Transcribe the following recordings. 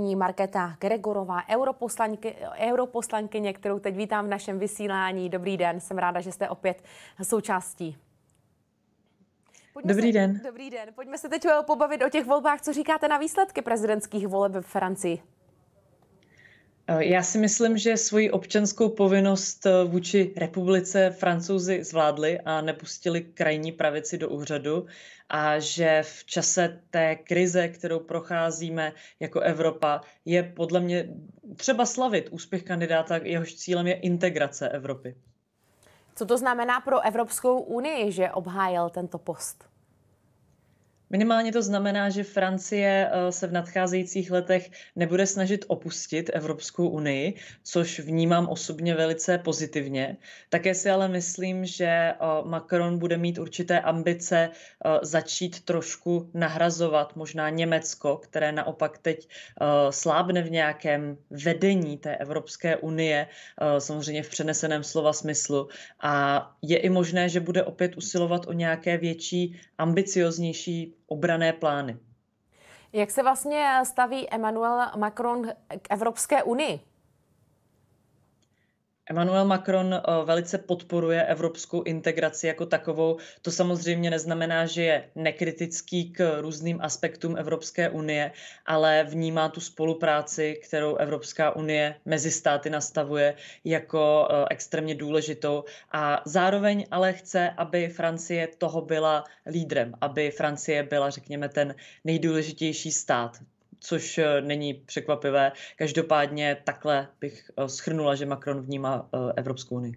Markéta Gregorová, europoslanky, europoslankyně, kterou teď vítám v našem vysílání. Dobrý den, jsem ráda, že jste opět součástí. Pojďme dobrý se, den. Dobrý den. Pojďme se teď pobavit o těch volbách. Co říkáte na výsledky prezidentských voleb v Francii? Eh, já si myslím, že svoji občanskou povinnost eh, vůči republice francouzi zvládli a nepustili krajní pravici do úřadu a že v čase té krize, kterou procházíme jako Evropa, je podle mě třeba slavit úspěch kandidáta, jehož cílem je integrace Evropy. Co to znamená pro Evropskou unii, že obhájil tento post? Minimálně to znamená, že Francie eh, se v nadcházejících letech nebude snažit opustit Evropskou unii, což vnímám osobně velice pozitivně. Také si ale myslím, že eh, Macron bude mít určité ambice eh, začít trošku nahrazovat možná Německo, které naopak teď slábne v nějakém vedení té Evropské unie, samozřejmě v přeneseném slova smyslu. A je i možné, že bude opět usilovat o nějaké větší, ambicioznější obrané plány. Jak se vlastně staví Emmanuel Macron k Evropské unii? Emmanuel Macron eh, velice podporuje evropskou integraci jako takovou. To samozřejmě neznamená, že je nekritický k různým aspektům Evropské unie, ale vnímá tu spolupráci, kterou Evropská unie mezi státy nastavuje jako eh, extrémně důležitou a zároveň ale chce, aby Francie toho byla lídrem, aby Francie byla, řekněme, ten nejdůležitější stát což eh, není překvapivé. Každopádně takhle bych eh, schrnula, že Macron vnímá eh, Evropskou unii.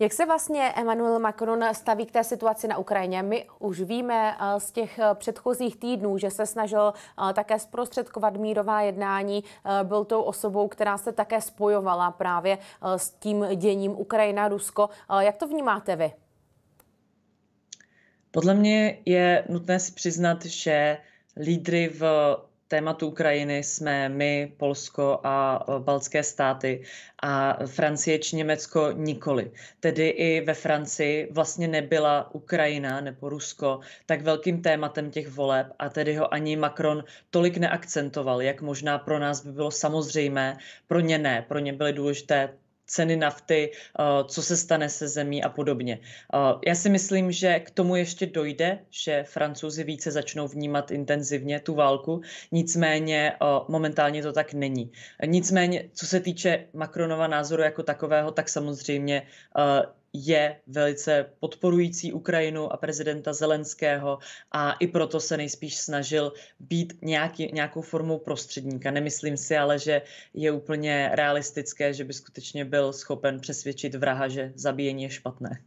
Jak se vlastně Emmanuel Macron staví k té situaci na Ukrajině? My už víme z těch předchozích týdnů, že se snažil také zprostředkovat mírová jednání. Byl tou osobou, která se také spojovala právě s tím děním Ukrajina-Rusko. Jak to vnímáte vy? Podle mě je nutné si přiznat, že lídry v tématu Ukrajiny jsme my, Polsko a baltské státy a Francie či Německo nikoli. Tedy i ve Francii vlastně nebyla Ukrajina nebo Rusko tak velkým tématem těch voleb a tedy ho ani Macron tolik neakcentoval, jak možná pro nás by bylo samozřejmé, pro ně ne. Pro ně byly důležité ceny nafty, eh, co se stane se zemí a podobně. Eh, já si myslím, že k tomu ještě dojde, že francouzi více začnou vnímat intenzivně tu válku, nicméně eh, momentálně to tak není. Nicméně, co se týče Macronova názoru jako takového, tak samozřejmě je velice podporující Ukrajinu a prezidenta Zelenského a i proto se nejspíš snažil být nějaký, nějakou formou prostředníka. Nemyslím si ale, že je úplně realistické, že by skutečně byl schopen přesvědčit vraha, že zabíjení je špatné.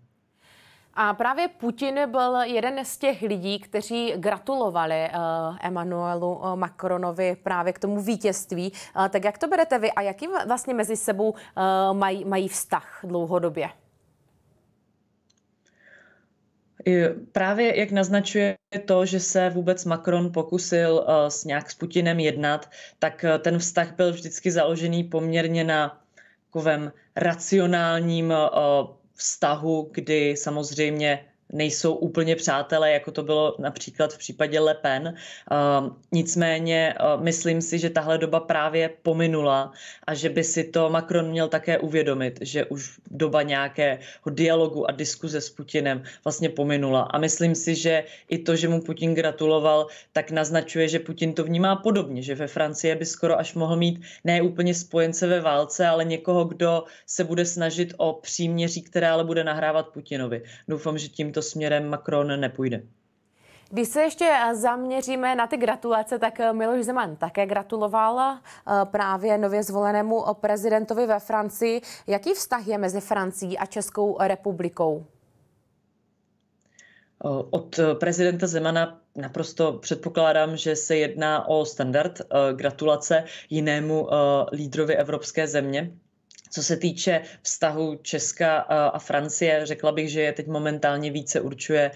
A právě Putin byl jeden z těch lidí, kteří gratulovali uh, Emmanuelu uh, Macronovi právě k tomu vítězství. Uh, tak jak to berete vy a jaký vlastně mezi sebou mají, mají vztah dlouhodobě? Právě jak naznačuje to, že se vůbec Macron pokusil uh, s nějak s Putinem jednat, tak uh, ten vztah byl vždycky založený poměrně na takovém racionálním uh, vztahu, kdy samozřejmě nejsou úplně přátelé, jako to bylo například v případě Le Pen. Uh, nicméně uh, myslím si, že tahle doba právě pominula a že by si to Macron měl také uvědomit, že už doba nějakého dialogu a diskuze s Putinem vlastně pominula. A myslím si, že i to, že mu Putin gratuloval, tak naznačuje, že Putin to vnímá podobně, že ve Francii by skoro až mohl mít ne úplně spojence ve válce, ale někoho, kdo se bude snažit o příměří, které ale bude nahrávat Putinovi. Doufám, že tímto tímto směrem Macron nepůjde. Když se ještě zaměříme na ty gratulace, tak Miloš Zeman také gratuloval eh, právě nově zvolenému prezidentovi ve Francii. Jaký vztah je mezi Francií a Českou republikou? Eh, od prezidenta Zemana naprosto předpokládám, že se jedná o standard eh, gratulace jinému lídrovi evropské země. Co se týče vztahu Česka a Francie, řekla bych, že je teď momentálně více určuje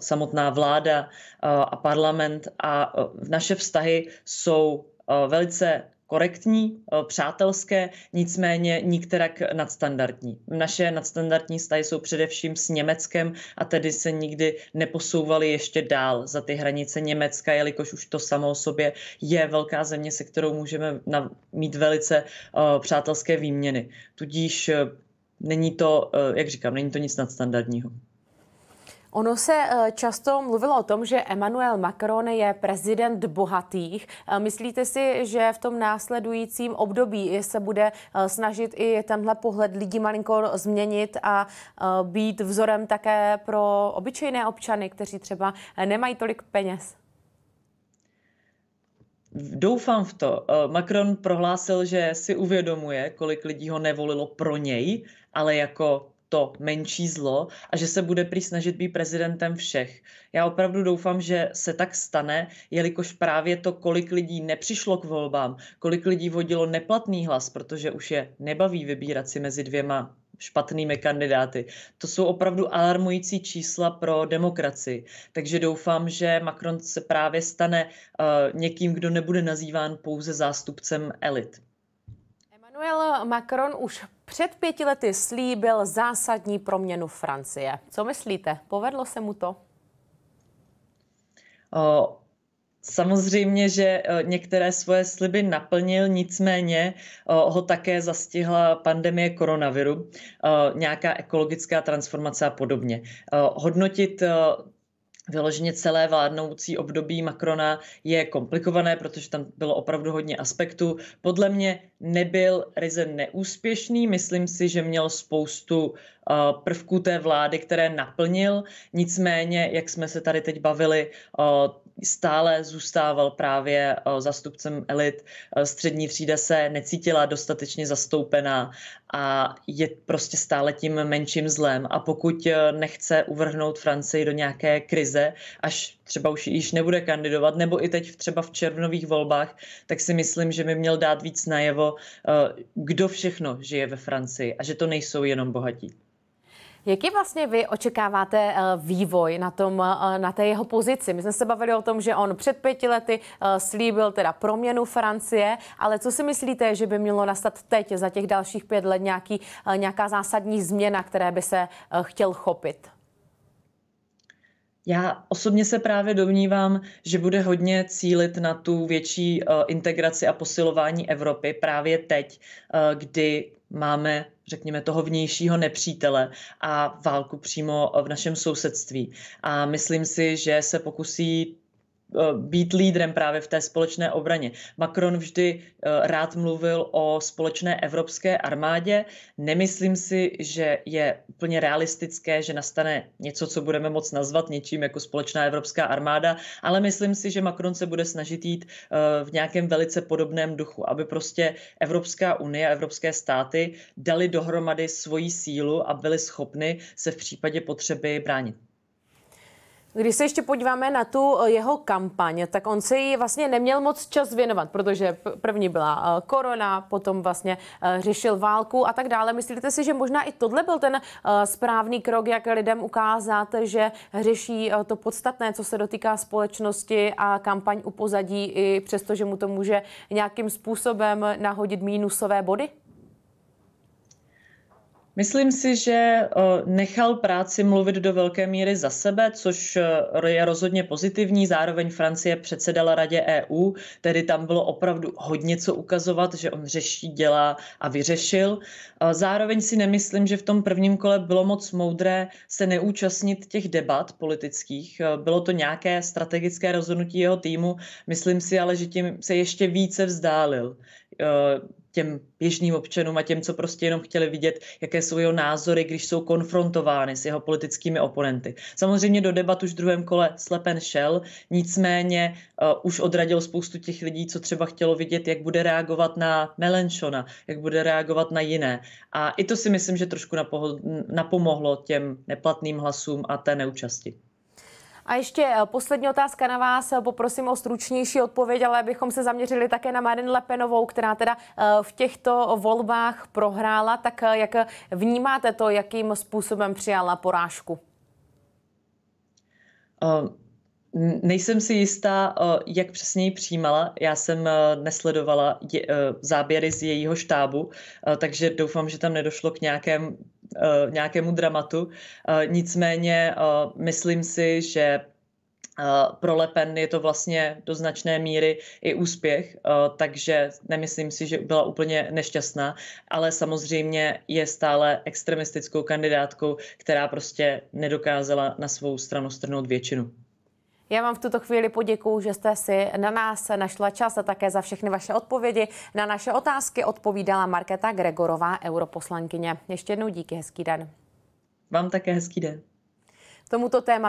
samotná vláda a parlament. A naše vztahy jsou velice korektní, eh, přátelské, nicméně nikterak nadstandardní. Naše nadstandardní vztahy jsou především s Německem a tedy se nikdy neposouvaly ještě dál za ty hranice Německa, jelikož už to samo o sobě je velká země, se kterou můžeme mít velice uh, přátelské výměny. Tudíž uh, není to, jak říkám, není to nic nadstandardního. Ono se eh, často mluvilo o tom, že Emmanuel Macron je prezident bohatých. Eh, myslíte si, že v tom následujícím období se bude eh, snažit i tenhle pohled lidí malinko změnit a být vzorem také pro obyčejné občany, kteří třeba nemají tolik peněz? Doufám v to. Macron prohlásil, že si uvědomuje, kolik lidí ho nevolilo pro něj, ale jako to menší zlo a že se bude prý snažit být prezidentem všech. Já opravdu doufám, že se tak stane, jelikož právě to, kolik lidí nepřišlo k volbám, kolik lidí vodilo neplatný hlas, protože už je nebaví vybírat si mezi dvěma špatnými kandidáty. To jsou opravdu alarmující čísla pro demokracii. Takže doufám, že Macron se právě stane uh, někým, kdo nebude nazýván pouze zástupcem elit. Emmanuel Macron už před pěti lety slíbil zásadní proměnu Francie. Co myslíte? Povedlo se mu to? O, Samozřejmě, že některé svoje sliby naplnil, nicméně ho také zastihla pandemie koronaviru, nějaká ekologická transformace a podobně. Hodnotit vyloženě celé vládnoucí období Macrona je komplikované, protože tam bylo opravdu hodně aspektů. Podle mě nebyl ryze neúspěšný, myslím si, že měl spoustu uh, prvků té vlády, které naplnil, nicméně, jak jsme se tady teď bavili, uh, stále zůstával právě uh, zastupcem elit. Střední třída se necítila dostatečně zastoupená a je prostě stále tím menším zlem. A pokud nechce uvrhnout Francii do nějaké krize, až třeba už již nebude kandidovat, nebo i teď třeba v červnových volbách, tak si myslím, že by měl dát víc najevo, eh, kdo všechno žije ve Francii a že to nejsou jenom bohatí. Jaký vlastně vy očekáváte eh, vývoj na, tom, eh, na té jeho pozici? My jsme se bavili o tom, že on před pěti lety slíbil teda proměnu Francie, ale co si myslíte, že by mělo nastat teď za těch dalších pět let nějaký, nějaká zásadní změna, které by se chtěl chopit? Já osobně se právě domnívám, že bude hodně cílit na tu větší uh, integraci a posilování Evropy právě teď, uh, kdy máme, řekněme, toho vnějšího nepřítele a válku přímo v našem sousedství. A myslím si, že se pokusí Eh, být lídrem právě v té společné obraně. Macron vždy eh, rád mluvil o společné evropské armádě. Nemyslím si, že je úplně realistické, že nastane něco, co budeme moc nazvat něčím jako společná evropská armáda, ale myslím si, že Macron se bude snažit jít eh, v nějakém velice podobném duchu, aby prostě Evropská unie a evropské státy dali dohromady svoji sílu a byli schopni se v případě potřeby bránit. Když se ještě podíváme na tu eh, jeho kampaň, tak on se jí vlastně neměl moc čas věnovat, protože první byla eh, korona, potom vlastně eh, řešil válku a tak dále. Myslíte si, že možná i tohle byl ten správný krok, jak lidem ukázat, že řeší to podstatné, co se dotýká společnosti a kampaň upozadí i přesto, že mu to může nějakým způsobem nahodit mínusové body? Myslím si, že eh, nechal práci mluvit do velké míry za sebe, což eh, je rozhodně pozitivní. Zároveň Francie předsedala Radě EU, tedy tam bylo opravdu hodně co ukazovat, že on řeší, dělá a vyřešil. Eh, zároveň si nemyslím, že v tom prvním kole bylo moc moudré se neúčastnit těch debat politických. Bylo to nějaké strategické rozhodnutí jeho týmu. Myslím si ale, že tím se ještě více vzdálil těm běžným občanům a těm, co prostě jenom chtěli vidět, jaké jsou jeho názory, když jsou konfrontovány s jeho politickými oponenty. Samozřejmě do debat už v druhém kole slepen šel, nicméně uh, už odradil spoustu těch lidí, co třeba chtělo vidět, jak bude reagovat na Melenchona, jak bude reagovat na jiné. A i to si myslím, že trošku napomohlo těm neplatným hlasům a té neúčasti. A ještě eh, poslední otázka na vás. Poprosím o stručnější odpověď, ale abychom se zaměřili také na Marine Le Penovou, která teda eh, v těchto volbách prohrála. Tak eh, jak vnímáte to, jakým způsobem přijala porážku? Nejsem si jistá, jak přesně ji přijímala. Já jsem nesledovala záběry z jejího štábu, takže doufám, že tam nedošlo k nějakém, nějakému dramatu. Nicméně myslím si, že pro Le Pen je to vlastně do značné míry i úspěch, takže nemyslím si, že byla úplně nešťastná, ale samozřejmě je stále extremistickou kandidátkou, která prostě nedokázala na svou stranu strnout většinu. Já vám v tuto chvíli poděkuji, že jste si na nás našla čas a také za všechny vaše odpovědi. Na naše otázky odpovídala Markéta Gregorová, europoslankyně. Ještě jednou díky, hezký den. Vám také hezký den. Tomuto téma